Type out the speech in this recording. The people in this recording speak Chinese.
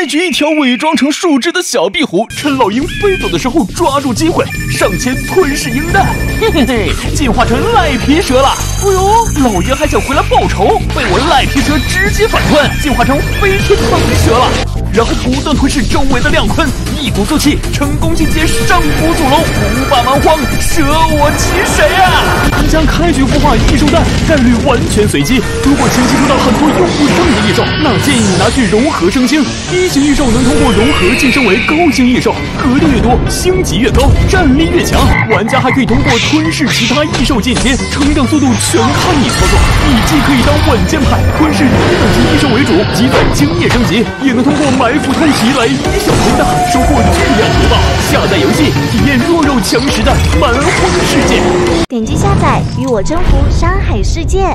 开局一条伪装成树枝的小壁虎，趁老鹰飞走的时候抓住机会上前吞噬鹰蛋。嘿嘿嘿，进化成赖皮蛇了。哎呦，老鹰还想回来报仇，被我赖皮蛇直接反吞，进化成飞天螳蛇了。然后不断吞噬周围的亮坤，一鼓作气成功进阶上古祖龙，五霸蛮荒，舍我其谁啊！即将开局孵化异兽蛋，概率完全随机。如果前期收到很多用不上的兽，那建议你拿去融合升星。一型异兽能通过融合晋升为高星异兽，合的越多，星级越高，战力越强。玩家还可以通过吞噬其他异兽进阶，成长速度全看你操作。你既可以当稳健派，吞噬低等级异兽为主，积攒经验升级，也能通过。埋伏偷袭来以小博大，收获巨量回报。下载游戏，体验弱肉强食的蛮荒世界。点击下载，与我征服山海世界。